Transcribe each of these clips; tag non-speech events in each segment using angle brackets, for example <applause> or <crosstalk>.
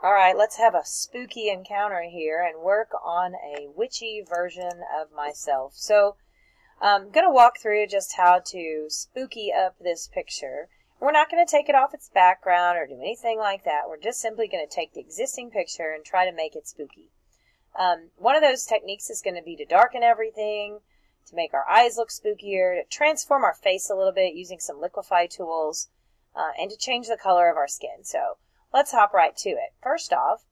All right, let's have a spooky encounter here and work on a witchy version of myself. So I'm going to walk through just how to spooky up this picture. We're not going to take it off its background or do anything like that. We're just simply going to take the existing picture and try to make it spooky. Um, one of those techniques is going to be to darken everything, to make our eyes look spookier, to transform our face a little bit using some liquify tools, uh, and to change the color of our skin. So let's hop right to it. First off,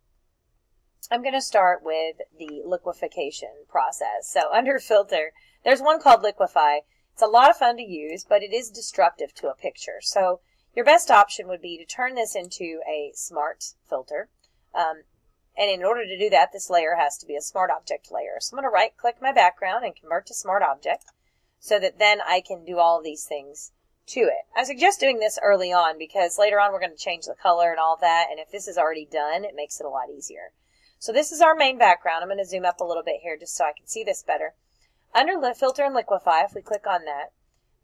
I'm going to start with the liquefaction process. So <laughs> under filter, there's one called liquify. It's a lot of fun to use, but it is destructive to a picture. So your best option would be to turn this into a smart filter. Um, and in order to do that, this layer has to be a smart object layer. So I'm going to right click my background and convert to smart object so that then I can do all these things to it. I suggest doing this early on because later on we're going to change the color and all that. And if this is already done, it makes it a lot easier. So this is our main background. I'm going to zoom up a little bit here just so I can see this better. Under Filter and Liquify, if we click on that,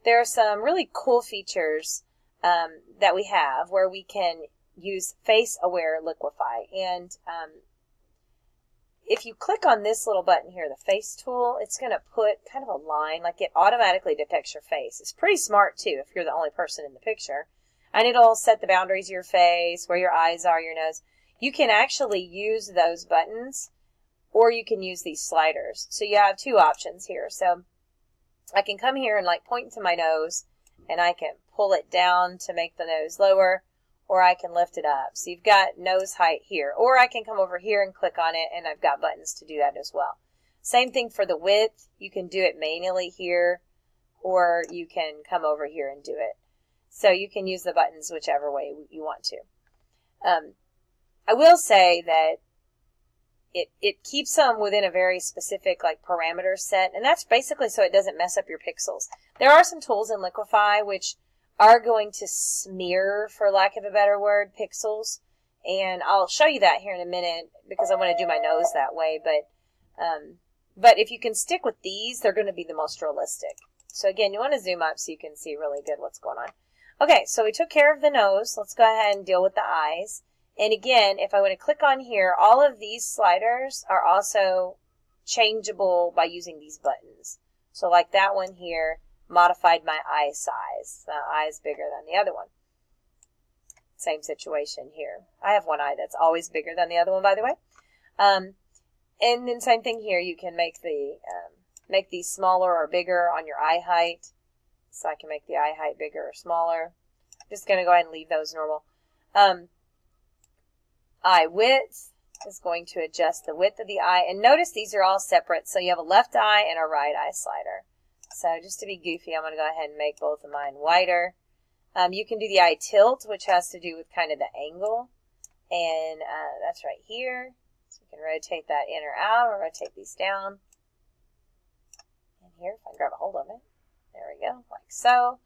there are some really cool features um, that we have where we can use face aware liquify. And um, if you click on this little button here, the face tool, it's going to put kind of a line, like it automatically detects your face. It's pretty smart too if you're the only person in the picture. And it'll set the boundaries of your face, where your eyes are, your nose. You can actually use those buttons or you can use these sliders. So you have two options here. So I can come here and like point to my nose and I can pull it down to make the nose lower or I can lift it up. So you've got nose height here, or I can come over here and click on it and I've got buttons to do that as well. Same thing for the width. You can do it manually here, or you can come over here and do it. So you can use the buttons whichever way you want to. Um, I will say that it, it keeps them within a very specific like parameter set, and that's basically so it doesn't mess up your pixels. There are some tools in Liquify which are going to smear, for lack of a better word, pixels. And I'll show you that here in a minute because I want to do my nose that way. But, um, but if you can stick with these, they're going to be the most realistic. So again, you want to zoom up so you can see really good what's going on. Okay, so we took care of the nose. Let's go ahead and deal with the eyes. And again, if I want to click on here, all of these sliders are also changeable by using these buttons. So like that one here, modified my eye size. The eye is bigger than the other one. Same situation here. I have one eye that's always bigger than the other one, by the way. Um, and then same thing here. You can make the um, make these smaller or bigger on your eye height. So I can make the eye height bigger or smaller. I'm just going to go ahead and leave those normal. Um, eye width is going to adjust the width of the eye. And notice these are all separate. So you have a left eye and a right eye slider. So just to be goofy, I'm going to go ahead and make both of mine wider. Um, you can do the eye tilt, which has to do with kind of the angle. And uh, that's right here. So we can rotate that in or out or rotate these down. And here, if I grab a hold of it, there we go, like so.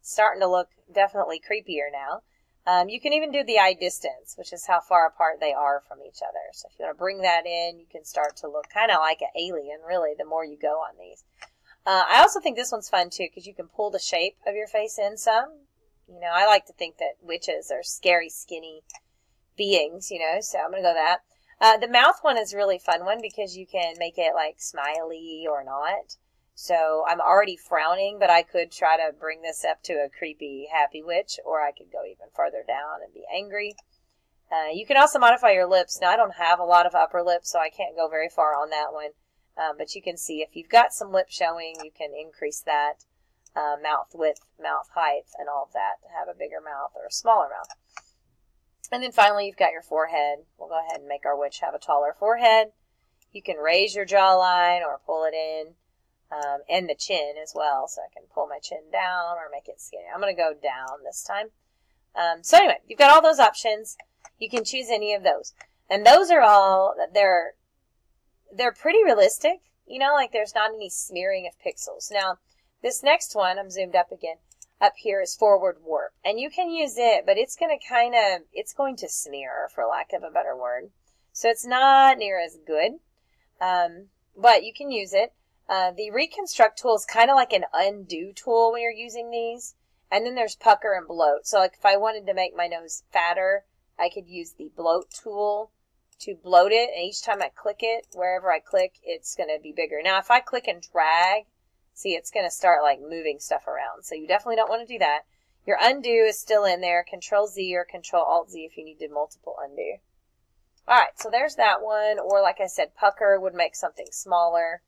Starting to look definitely creepier now. Um, you can even do the eye distance, which is how far apart they are from each other. So if you want to bring that in, you can start to look kind of like an alien, really, the more you go on these. Uh, I also think this one's fun too because you can pull the shape of your face in some. You know, I like to think that witches are scary, skinny beings, you know, so I'm going to go that. Uh, the mouth one is a really fun one because you can make it like smiley or not. So I'm already frowning, but I could try to bring this up to a creepy, happy witch, or I could go even further down and be angry. Uh, you can also modify your lips. Now, I don't have a lot of upper lips, so I can't go very far on that one. Um, but you can see if you've got some lip showing, you can increase that uh, mouth width, mouth height, and all of that to have a bigger mouth or a smaller mouth. And then finally, you've got your forehead. We'll go ahead and make our witch have a taller forehead. You can raise your jawline or pull it in, um, and the chin as well. So I can pull my chin down or make it skinny. I'm going to go down this time. Um, so anyway, you've got all those options. You can choose any of those. And those are all, they're they're pretty realistic. You know, like there's not any smearing of pixels. Now, this next one, I'm zoomed up again, up here is forward warp. And you can use it, but it's going to kind of, it's going to smear, for lack of a better word. So it's not near as good. Um, but you can use it. Uh, the reconstruct tool is kind of like an undo tool when you're using these. And then there's pucker and bloat. So like if I wanted to make my nose fatter, I could use the bloat tool to bloat it, and each time I click it, wherever I click, it's going to be bigger. Now, if I click and drag, see, it's going to start like moving stuff around. So you definitely don't want to do that. Your undo is still in there. Control Z or Control Alt Z if you need to multiple undo. All right, so there's that one. Or like I said, pucker would make something smaller.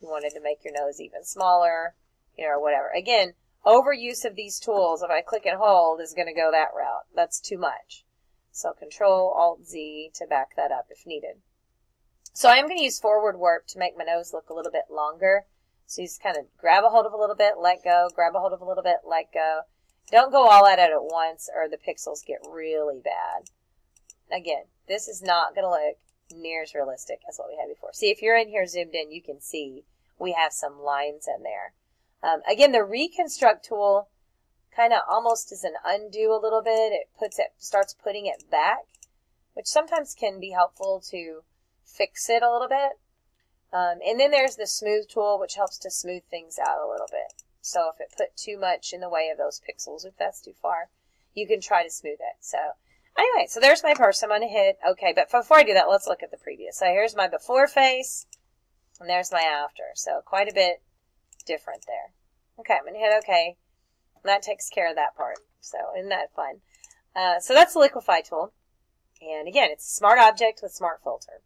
You wanted to make your nose even smaller, you know, or whatever. Again, overuse of these tools, if I click and hold, is going to go that route. That's too much. So Control Alt Z to back that up if needed. So I am going to use forward warp to make my nose look a little bit longer. So you just kind of grab a hold of a little bit, let go, grab a hold of a little bit, let go. Don't go all at it at once or the pixels get really bad. Again, this is not going to look near as realistic as what we had before. See, if you're in here zoomed in, you can see we have some lines in there. Um, again, the reconstruct tool kind of almost is an undo a little bit. It puts it, starts putting it back, which sometimes can be helpful to fix it a little bit. Um, and then there's the smooth tool, which helps to smooth things out a little bit. So if it put too much in the way of those pixels, if that's too far, you can try to smooth it. So anyway, so there's my purse. I'm going to hit OK. But before I do that, let's look at the previous. So here's my before face, and there's my after. So quite a bit different there. Okay, I'm going to hit OK. That takes care of that part. So isn't that fun? Uh, so that's the liquify tool. And again, it's a smart object with smart filter.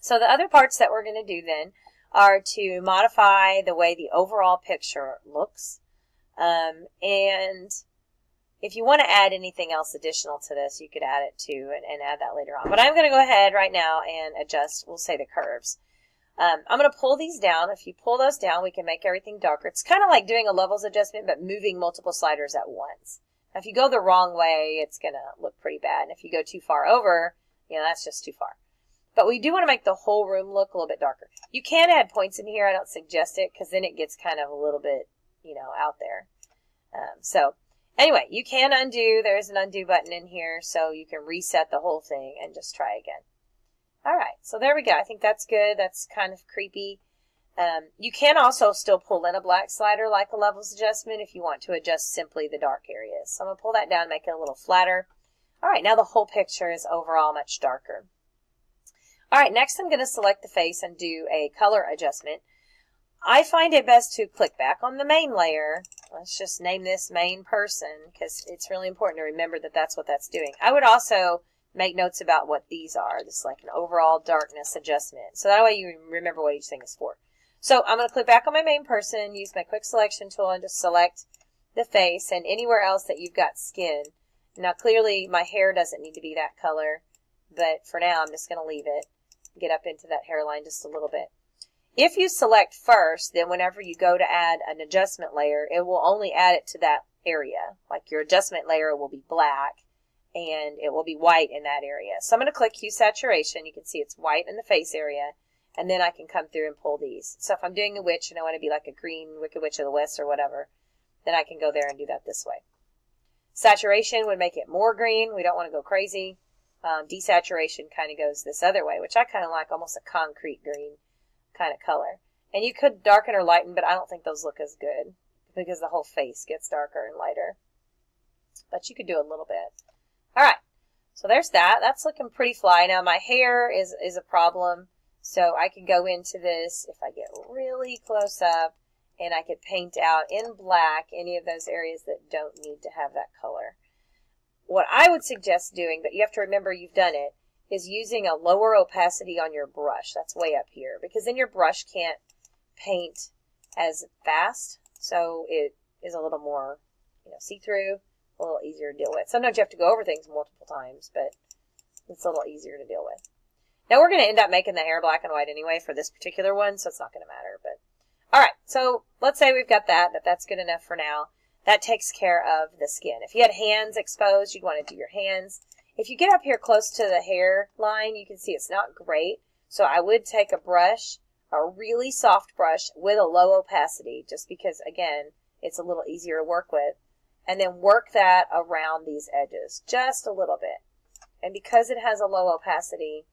So the other parts that we're going to do then are to modify the way the overall picture looks. Um, and if you want to add anything else additional to this, you could add it to and, and add that later on. But I'm going to go ahead right now and adjust, we'll say the curves. Um, I'm going to pull these down. If you pull those down, we can make everything darker. It's kind of like doing a levels adjustment, but moving multiple sliders at once. Now, if you go the wrong way, it's going to look pretty bad. And if you go too far over, you know, that's just too far. But we do want to make the whole room look a little bit darker. You can add points in here. I don't suggest it because then it gets kind of a little bit, you know, out there. Um, so anyway, you can undo. There's an undo button in here so you can reset the whole thing and just try again. All right, so there we go. I think that's good. That's kind of creepy. Um, you can also still pull in a black slider like a levels adjustment if you want to adjust simply the dark areas. So I'm going to pull that down, make it a little flatter. All right, now the whole picture is overall much darker. All right, next I'm going to select the face and do a color adjustment. I find it best to click back on the main layer. Let's just name this main person because it's really important to remember that that's what that's doing. I would also make notes about what these are. This is like an overall darkness adjustment. So that way you remember what each thing is for. So I'm going to click back on my main person, use my quick selection tool, and just select the face and anywhere else that you've got skin. Now clearly my hair doesn't need to be that color, but for now I'm just going to leave it. Get up into that hairline just a little bit. If you select first, then whenever you go to add an adjustment layer, it will only add it to that area. Like your adjustment layer will be black and it will be white in that area. So I'm going to click hue saturation. You can see it's white in the face area. And then I can come through and pull these. So if I'm doing a witch and I want to be like a green Wicked Witch of the West or whatever, then I can go there and do that this way. Saturation would make it more green. We don't want to go crazy. Um, desaturation kind of goes this other way, which I kind of like almost a concrete green kind of color. And you could darken or lighten, but I don't think those look as good because the whole face gets darker and lighter. But you could do a little bit. All right. So there's that. That's looking pretty fly. Now my hair is, is a problem. So I can go into this if I get really close up and I could paint out in black any of those areas that don't need to have that color. What I would suggest doing, but you have to remember you've done it, is using a lower opacity on your brush. That's way up here because then your brush can't paint as fast. So it is a little more, you know, see-through a little easier to deal with. Sometimes you have to go over things multiple times, but it's a little easier to deal with. Now we're going to end up making the hair black and white anyway for this particular one, so it's not going to matter. But all right, so let's say we've got that, that that's good enough for now. That takes care of the skin. If you had hands exposed, you'd want to do your hands. If you get up here close to the hair line, you can see it's not great. So I would take a brush, a really soft brush with a low opacity, just because, again, it's a little easier to work with and then work that around these edges just a little bit. And because it has a low opacity,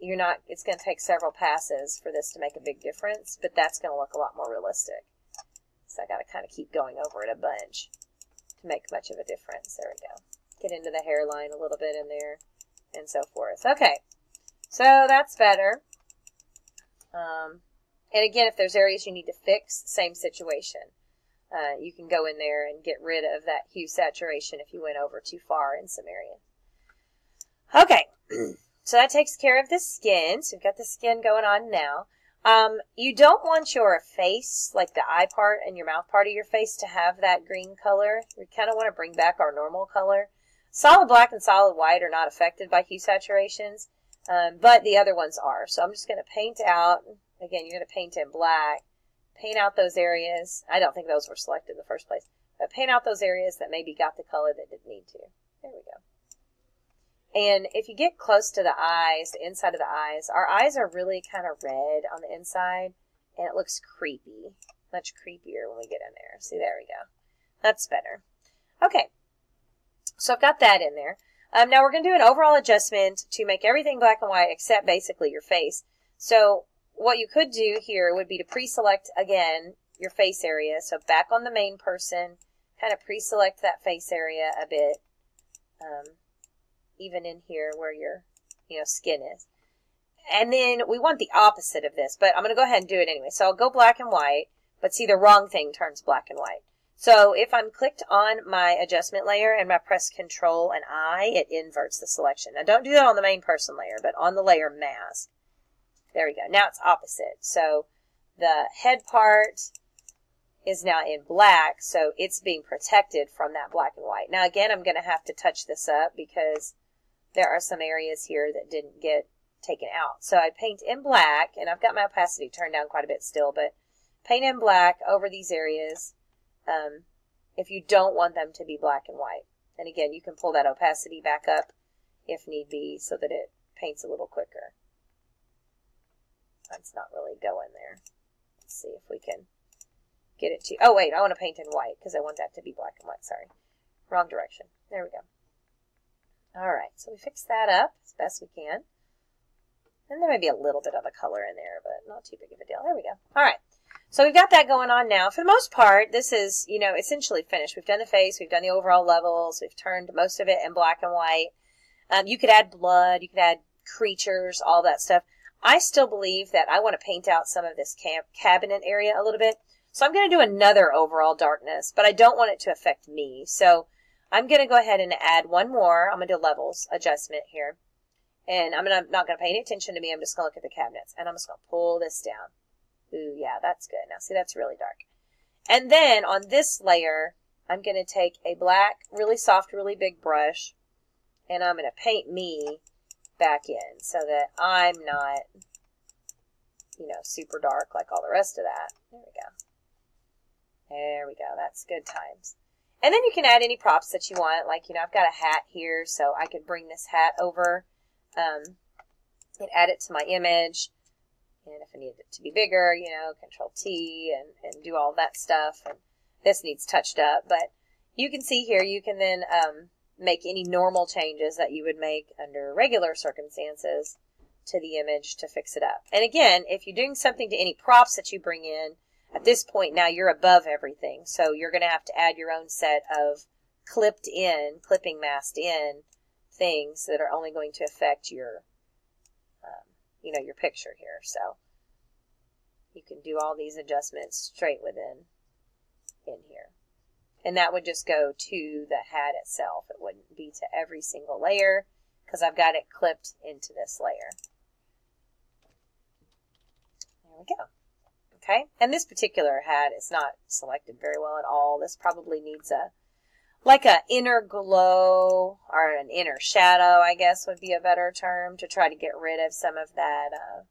you're not, it's going to take several passes for this to make a big difference, but that's going to look a lot more realistic. So I got to kind of keep going over it a bunch to make much of a difference. There we go. get into the hairline a little bit in there, and so forth. Okay, so that's better. Um, and again, if there's areas you need to fix, same situation. Uh, you can go in there and get rid of that hue saturation if you went over too far in some areas. Okay, <clears throat> so that takes care of the skin. So we've got the skin going on now. Um, you don't want your face, like the eye part and your mouth part of your face, to have that green color. We kind of want to bring back our normal color. Solid black and solid white are not affected by hue saturations, um, but the other ones are. So I'm just going to paint out, again, you're going to paint in black, paint out those areas. I don't think those were selected in the first place, but paint out those areas that maybe got the color that didn't need to. There we go. And if you get close to the eyes, the inside of the eyes, our eyes are really kind of red on the inside and it looks creepy. Much creepier when we get in there. See, there we go. That's better. Okay. So I've got that in there. Um, now we're going to do an overall adjustment to make everything black and white except basically your face. So what you could do here would be to pre-select again your face area. So back on the main person, kind of pre-select that face area a bit. Um, even in here where your, you know, skin is. And then we want the opposite of this, but I'm going to go ahead and do it anyway. So I'll go black and white, but see the wrong thing turns black and white. So if I'm clicked on my adjustment layer and I press control and I, it inverts the selection. Now don't do that on the main person layer, but on the layer mask. There we go. Now it's opposite. So the head part is now in black, so it's being protected from that black and white. Now again, I'm going to have to touch this up because there are some areas here that didn't get taken out. So I paint in black, and I've got my opacity turned down quite a bit still, but paint in black over these areas um, if you don't want them to be black and white. And again, you can pull that opacity back up if need be so that it paints a little quicker. That's not really going there. Let's see if we can get it to, oh wait, I want to paint in white because I want that to be black and white, sorry. Wrong direction. There we go. All right, so we fix that up as best we can. And there may be a little bit of a color in there, but not too big of a deal. There we go. All right. So we've got that going on now. For the most part, this is, you know, essentially finished. We've done the face, we've done the overall levels, we've turned most of it in black and white. Um, you could add blood, you could add creatures, all that stuff. I still believe that I want to paint out some of this camp cabinet area a little bit. So I'm going to do another overall darkness, but I don't want it to affect me. So I'm going to go ahead and add one more. I'm going to do levels adjustment here. And I'm gonna, not going to pay any attention to me. I'm just going to look at the cabinets. And I'm just going to pull this down. Ooh, yeah, that's good. Now, see, that's really dark. And then on this layer, I'm going to take a black, really soft, really big brush. And I'm going to paint me back in so that I'm not, you know, super dark like all the rest of that. There we go. There we go. That's good times. And then you can add any props that you want. Like, you know, I've got a hat here, so I could bring this hat over um, and add it to my image. And if I needed it to be bigger, you know, control T and, and do all that stuff. And this needs touched up. But you can see here, you can then um, make any normal changes that you would make under regular circumstances to the image to fix it up. And again, if you're doing something to any props that you bring in, at this point now you're above everything. So you're going to have to add your own set of clipped in, clipping masked in things that are only going to affect your, um, you know, your picture here. So you can do all these adjustments straight within. And that would just go to the hat itself. It wouldn't be to every single layer because I've got it clipped into this layer. There we go. Okay, and this particular hat is not selected very well at all. This probably needs a, like a inner glow or an inner shadow, I guess would be a better term to try to get rid of some of that uh,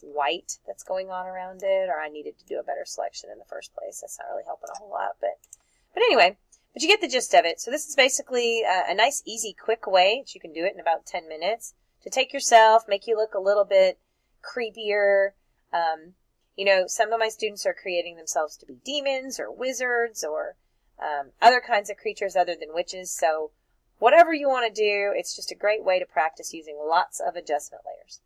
white that's going on around it, or I needed to do a better selection in the first place. That's not really helping a whole lot, but, but anyway, but you get the gist of it. So this is basically a, a nice, easy, quick way that you can do it in about 10 minutes to take yourself, make you look a little bit creepier, um, you know, some of my students are creating themselves to be demons or wizards or um, other kinds of creatures other than witches. So, whatever you want to do, it's just a great way to practice using lots of adjustment layers.